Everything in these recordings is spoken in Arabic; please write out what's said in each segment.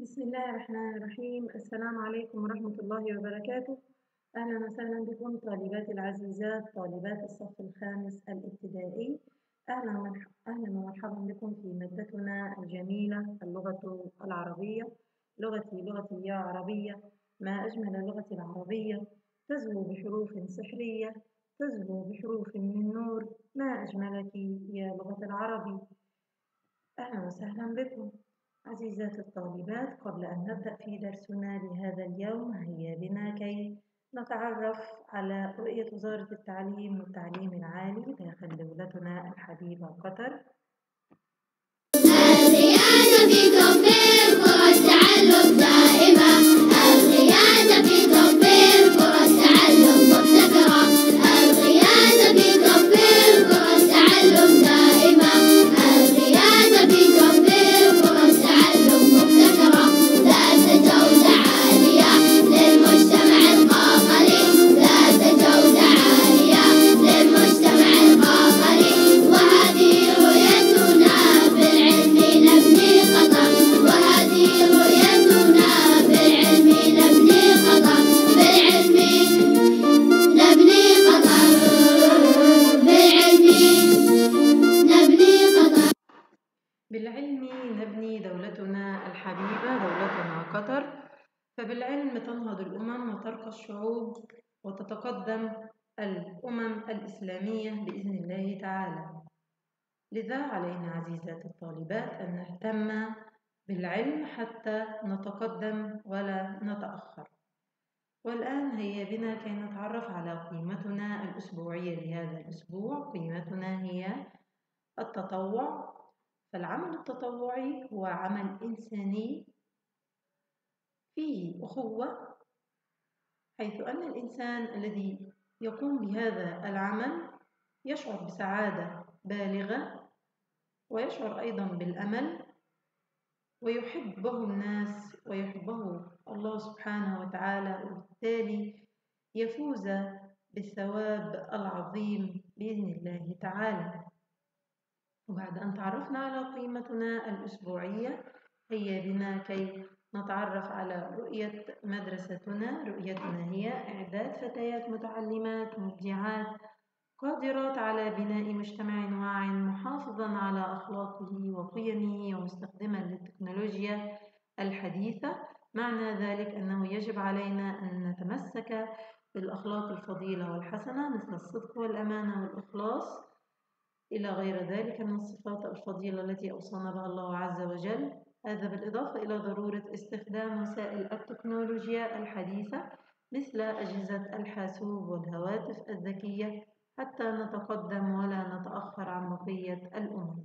بسم الله الرحمن الرحيم. السلام عليكم ورحمة الله وبركاته. أهلا وسهلا بكم طالباتي العزيزات طالبات الصف الخامس الابتدائي. أهلا أهلا ومرحبا بكم في مادتنا الجميلة اللغة العربية. لغتي لغتي يا عربية. ما أجمل اللغة العربية؟ تزهو بحروف سحرية تزهو بحروف من نور. ما أجملك يا لغة العربي؟ أهلا وسهلا بكم. الطالبات قبل أن نبدأ في درسنا لهذا اليوم هيا بنا كي نتعرف على رؤية وزارة التعليم والتعليم العالي داخل دولتنا الحبيبة قطر. في القيادة في فبالعلم تنهض الأمم وترقى الشعوب وتتقدم الأمم الإسلامية بإذن الله تعالى. لذا علينا عزيزات الطالبات أن نهتم بالعلم حتى نتقدم ولا نتأخر. والآن هيا بنا كي نتعرف على قيمتنا الأسبوعية لهذا الأسبوع. قيمتنا هي التطوع. فالعمل التطوعي هو عمل إنساني فيه أخوة حيث أن الإنسان الذي يقوم بهذا العمل يشعر بسعادة بالغة ويشعر أيضا بالأمل ويحبه الناس ويحبه الله سبحانه وتعالى وبالتالي يفوز بالثواب العظيم بإذن الله تعالى. وبعد أن تعرفنا على قيمتنا الأسبوعية هيا بنا كي نتعرف على رؤية مدرستنا. رؤيتنا هي إعداد فتيات متعلمات مبدعات قادرات على بناء مجتمع واع محافظا على أخلاقه وقيمه ومستخدما للتكنولوجيا الحديثة. معنى ذلك أنه يجب علينا أن نتمسك بالأخلاق الفضيلة والحسنة مثل الصدق والأمانة والإخلاص. إلى غير ذلك من الصفات الفضيلة التي أوصانا بها الله عز وجل. هذا بالإضافة إلى ضرورة استخدام وسائل التكنولوجيا الحديثة مثل أجهزة الحاسوب والهواتف الذكية حتى نتقدم ولا نتأخر عن بقية الأمم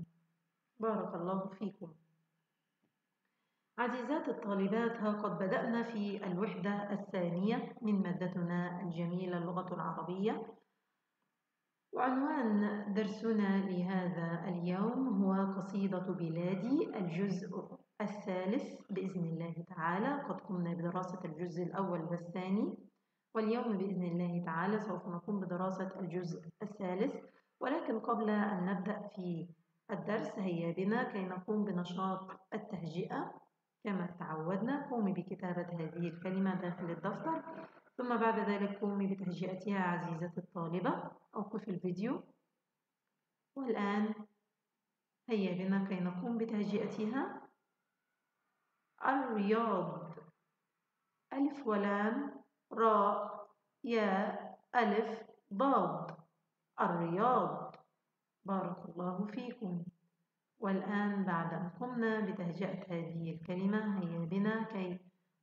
بارك الله فيكم. عزيزات الطالبات ها قد بدأنا في الوحدة الثانية من مادتنا الجميلة اللغة العربية. وعنوان درسنا لهذا اليوم هو قصيدة بلادي الجزء الثالث بإذن الله تعالى. قد قمنا بدراسة الجزء الأول والثاني واليوم بإذن الله تعالى سوف نقوم بدراسة الجزء الثالث. ولكن قبل أن نبدأ في الدرس هيا بنا كي نقوم بنشاط التهجئة. كما تعودنا قومي بكتابة هذه الكلمة داخل الدفتر. ثم بعد ذلك قومي بتهجئتها عزيزتي الطالبة. أوقف الفيديو. والآن هيا بنا كي نقوم بتهجئتها. الرياض. ألف ولام راء ياء ألف ضاد. الرياض. بارك الله فيكم. والآن بعد أن قمنا بتهجئة هذه الكلمة هيا بنا كي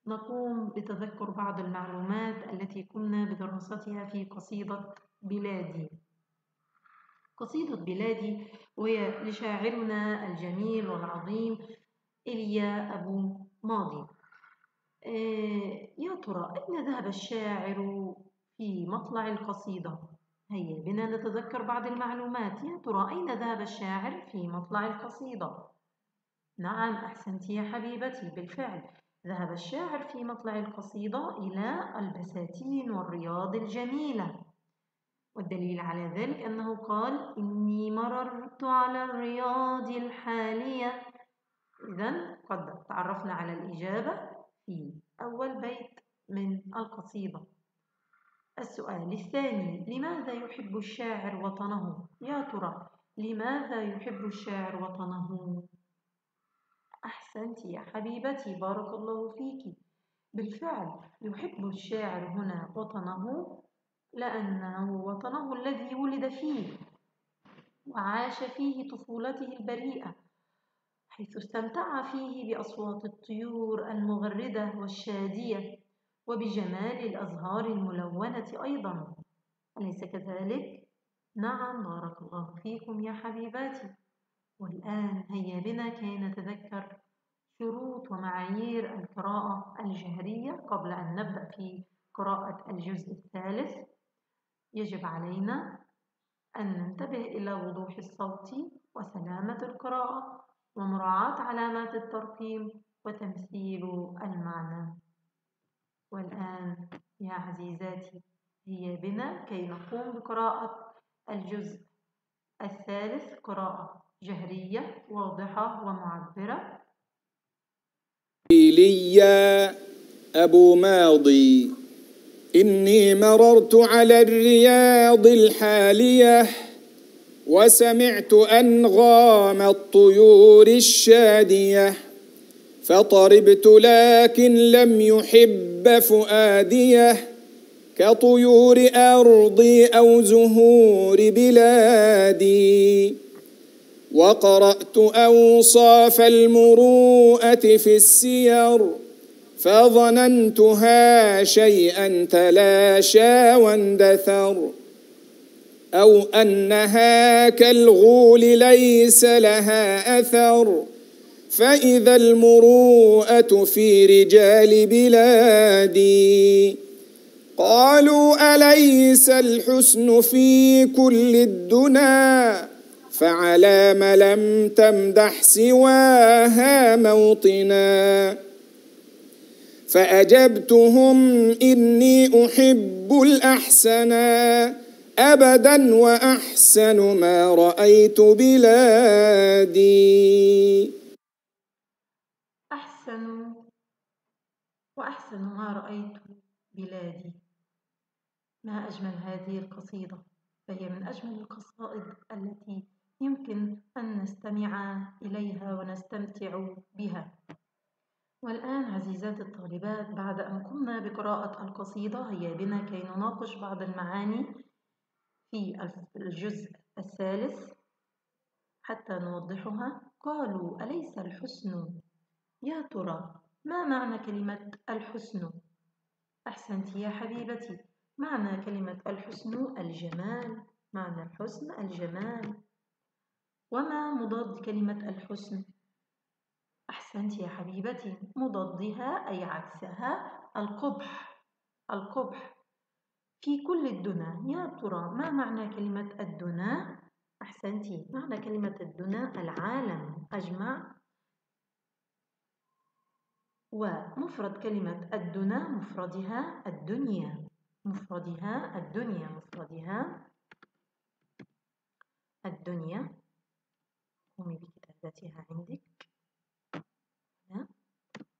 نقوم بتذكر بعض المعلومات التي قمنا بدراستها في قصيدة بلادي. قصيدة بلادي وهي لشاعرنا الجميل والعظيم إيليا أبو ماضي. آه، يا ترى أين ذهب الشاعر في مطلع القصيدة؟ هيا بنا نتذكر بعض المعلومات. يا ترى أين ذهب الشاعر في مطلع القصيدة؟ نعم أحسنت يا حبيبتي بالفعل. ذهب الشاعر في مطلع القصيدة إلى البساتين والرياض الجميلة. والدليل على ذلك أنه قال إني مررت على الرياض الحالية. إذا قد تعرفنا على الإجابة في أول بيت من القصيدة السؤال الثاني لماذا يحب الشاعر وطنه؟ يا ترى لماذا يحب الشاعر وطنه؟ أحسنت يا حبيبتي بارك الله فيك بالفعل يحب الشاعر هنا وطنه لأنه وطنه الذي ولد فيه وعاش فيه طفولته البريئة حيث استمتع فيه بأصوات الطيور المغردة والشادية وبجمال الأزهار الملونة أيضا. أليس كذلك؟ نعم بارك الله فيكم يا حبيباتي. والآن هيا بنا كي نتذكر شروط ومعايير القراءة الجهرية قبل أن نبدأ في قراءة الجزء الثالث. يجب علينا أن ننتبه إلى وضوح الصوت وسلامة القراءة. ومراعاة علامات الترقيم وتمثيل المعنى. والآن يا عزيزاتي هيا بنا كي نقوم بقراءة الجزء الثالث قراءة جهرية واضحة ومعبرة. لي أبو ماضي إني مررت على الرياض الحالية. وسمعت أنغام الطيور الشادية فطربت لكن لم يحب فؤادية كطيور أرضي أو زهور بلادي. وقرأت أوصاف المروءة في السير فظننتها شيئا تلاشى واندثر. أو أنها كالغول ليس لها أثر فإذا المروءة في رجال بلادي. قالوا أليس الحسن في كل الدنا؟ فعلى ما لم تمدح سواها موطنا. فأجبتهم إني أحب الأحسن. أبدا وأحسن ما رأيت بلادي. أحسن وأحسن ما رأيت بلادي. ما أجمل هذه القصيدة؟ فهي من أجمل القصائد التي يمكن أن نستمع إليها ونستمتع بها. والآن عزيزات الطالبات بعد أن قمنا بقراءة القصيدة هيا بنا كي نناقش بعض المعاني في الجزء الثالث حتى نوضحها قالوا أليس الحسن يا ترى ما معنى كلمة الحسن؟ أحسنت يا حبيبتي معنى كلمة الحسن الجمال معنى الحسن الجمال وما مضاد كلمة الحسن؟ أحسنت يا حبيبتي مضادها أي عكسها القبح القبح في كل الدنا. يا ترى ما معنى كلمة الدنا؟ أحسنتي معنى كلمة الدنا العالم. أجمع. ومفرد كلمة الدنا مفردها الدنيا. مفردها الدنيا. مفردها الدنيا. قومي بكتابتها عندك.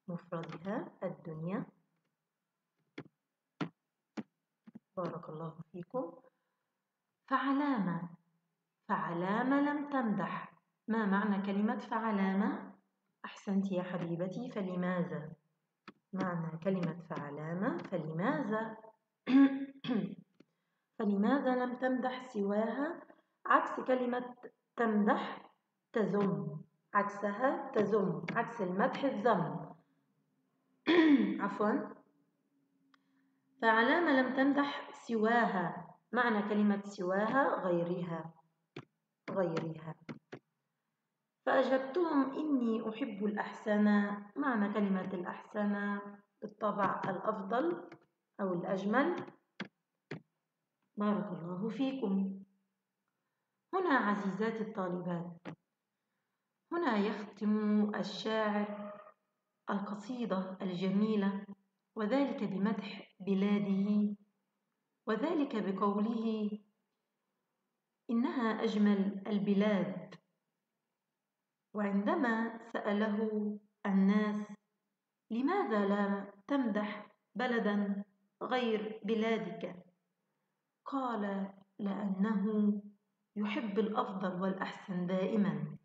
مفردها الدنيا. بارك الله فيكم. فعلامة. فعلامة لم تمدح. ما معنى كلمة فعلامة؟ أحسنت يا حبيبتي فلماذا؟ معنى كلمة فعلامة فلماذا؟ فلماذا لم تمدح سواها؟ عكس كلمة تمدح تذم. عكسها تذم. عكس المدح الذم. عفوا. فعلامة لم تمدح سواها. معنى كلمة سواها غيرها غيرها. فأجبتهم إني أحب الأحسن. معنى كلمة الأحسن بالطبع الأفضل أو الأجمل. بارك الله فيكم. هنا عزيزات الطالبات هنا يختم الشاعر القصيدة الجميلة وذلك بمدح بلاده وذلك بقوله إنها أجمل البلاد. وعندما سأله الناس لماذا لا تمدح بلدا غير بلادك؟ قال لأنه يحب الأفضل والأحسن دائما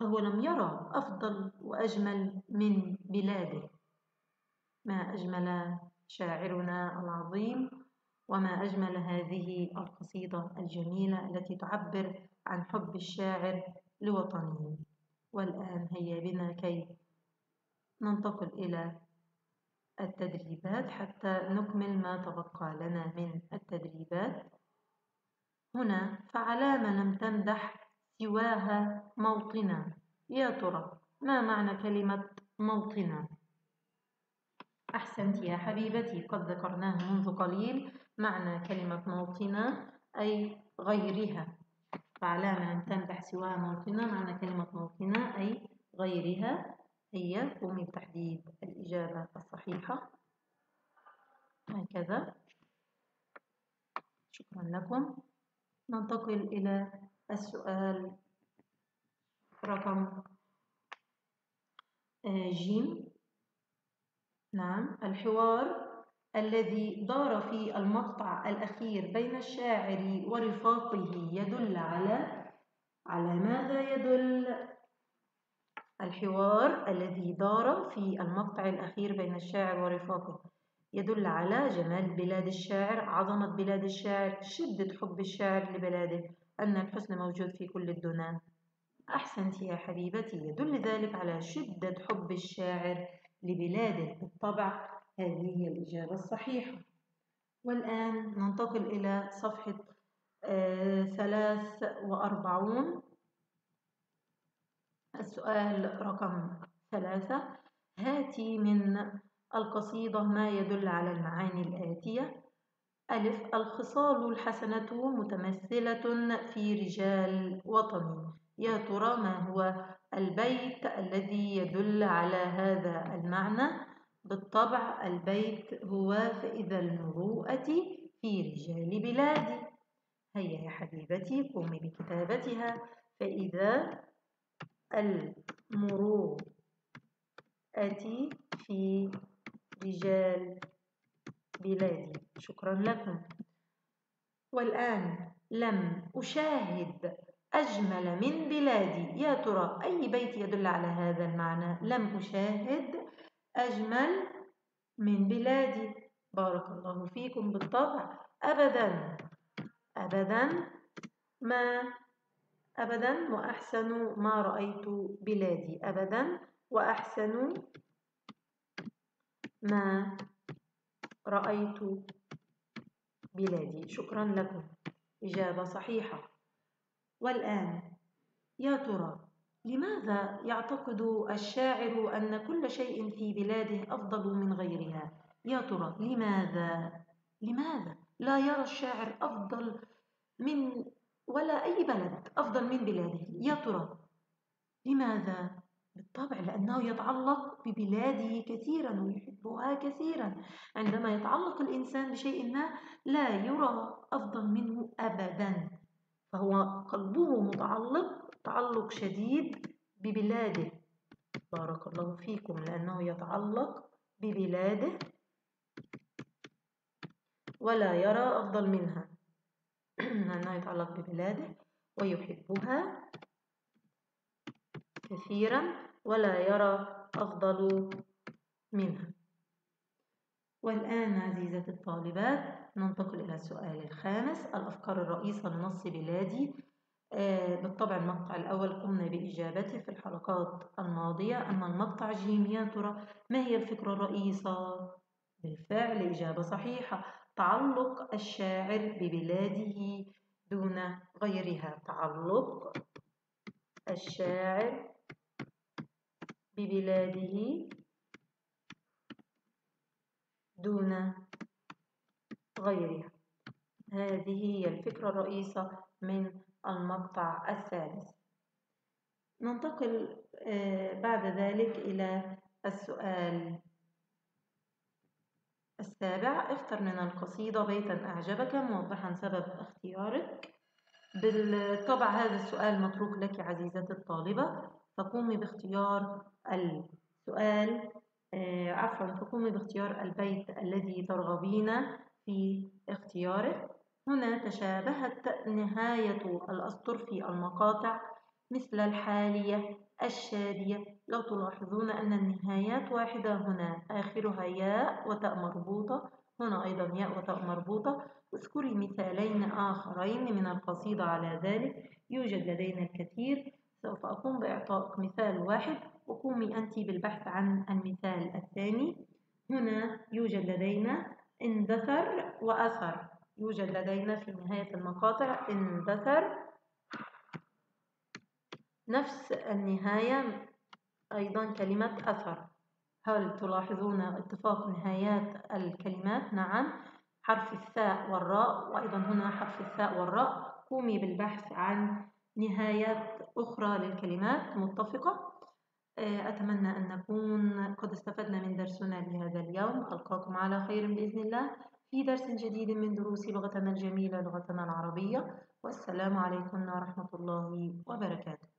فهو لم يرى أفضل وأجمل من بلاده. ما أجمل شاعرنا العظيم وما أجمل هذه القصيدة الجميلة التي تعبر عن حب الشاعر لوطنه. والآن هيا بنا كي ننتقل إلى التدريبات حتى نكمل ما تبقى لنا من التدريبات. هنا فعلام لم تمدح سواها موطنا. يا ترى ما معنى كلمة موطنا؟ أحسنت يا حبيبتي قد ذكرناه منذ قليل. معنى كلمة موطنا أي غيرها. فعلام لم تمدح سواها موطنا معنى كلمة موطنا أي غيرها. هي قومي بتحديد الإجابة الصحيحة. هكذا. شكرا لكم. ننتقل إلى السؤال رقم جيم. نعم الحوار الذي دار في المقطع الأخير بين الشاعر ورفاقه يدل على على ماذا يدل؟ الحوار الذي دار في المقطع الأخير بين الشاعر ورفاقه يدل على جمال بلاد الشاعر عظمة بلاد الشاعر شدة حب الشاعر لبلاده أن الحسن موجود في كل الدنا أحسنت يا حبيبتي يدل ذلك على شدة حب الشاعر لبلاده بالطبع هذه هي الإجابة الصحيحة. والآن ننتقل إلى صفحة آه ثلاث وأربعون. السؤال رقم ثلاثة. هاتي من القصيدة ما يدل على المعاني الآتية. ألف الخصال الحسنة متمثلة في رجال وطني يا ترى ما هو؟ البيت الذي يدل على هذا المعنى بالطبع البيت هو فإذا المروءة في رجال بلادي هيا يا حبيبتي قومي بكتابتها. فإذا المروءة في رجال بلادي شكرا لكم. والآن لم أشاهد أجمل من بلادي. يا ترى أي بيت يدل على هذا المعنى؟ لم أشاهد. أجمل من بلادي. بارك الله فيكم بالطبع. أبدا. أبدا. ما؟ أبدا. وأحسن ما رأيت بلادي. أبدا. وأحسن ما رأيت بلادي. شكرا لكم. إجابة صحيحة. والآن يا ترى لماذا يعتقد الشاعر أن كل شيء في بلاده أفضل من غيرها؟ يا ترى لماذا؟ لماذا لا يرى الشاعر أفضل من ولا أي بلد أفضل من بلاده؟ يا ترى لماذا؟ بالطبع لأنه يتعلق ببلاده كثيرا ويحبها كثيرا. عندما يتعلق الإنسان بشيء ما لا يرى أفضل منه أبدا. فهو قلبه متعلق تعلق شديد ببلاده. بارك الله فيكم لأنه يتعلق ببلاده. ولا يرى أفضل منها. لأنه يتعلق ببلاده ويحبها كثيرا ولا يرى أفضل منها. والآن عزيزة الطالبات ننتقل إلى السؤال الخامس. الأفكار الرئيسة لنص بلادي آه بالطبع المقطع الأول قمنا بإجابته في الحلقات الماضية. أما المقطع جيم يا ترى ما هي الفكرة الرئيسة؟ بالفعل إجابة صحيحة. تعلق الشاعر ببلاده دون غيرها. تعلق الشاعر ببلاده دون غيرها. هذه هي الفكرة الرئيسة من المقطع الثالث. ننتقل بعد ذلك إلى السؤال السابع. اختر من القصيدة بيتا أعجبك موضحا سبب اختيارك. بالطبع هذا السؤال متروك لك عزيزتي الطالبة. فقومي باختيار السؤال آه، عفوا فقومي باختيار البيت الذي ترغبين في اختياره. هنا تشابهت نهاية الأسطر في المقاطع مثل الحالية الشادية. لو تلاحظون أن النهايات واحدة هنا آخرها ياء وتاء مربوطة هنا أيضا ياء وتاء مربوطة. اذكري مثالين آخرين من القصيدة على ذلك. يوجد لدينا الكثير. سوف أقوم بإعطائك مثال واحد. وقومي أنت بالبحث عن المثال الثاني. هنا يوجد لدينا اندثر وأثر. يوجد لدينا في نهاية المقاطع اندثر. نفس النهاية أيضا كلمة أثر. هل تلاحظون اتفاق نهايات الكلمات؟ نعم. حرف الثاء والراء وأيضا هنا حرف الثاء والراء. قومي بالبحث عن نهايات أخرى للكلمات متفقة. أتمنى أن نكون قد استفدنا من درسنا لهذا اليوم. ألقاكم على خير بإذن الله. في درس جديد من دروس لغتنا الجميلة لغتنا العربية. والسلام عليكم ورحمة الله وبركاته.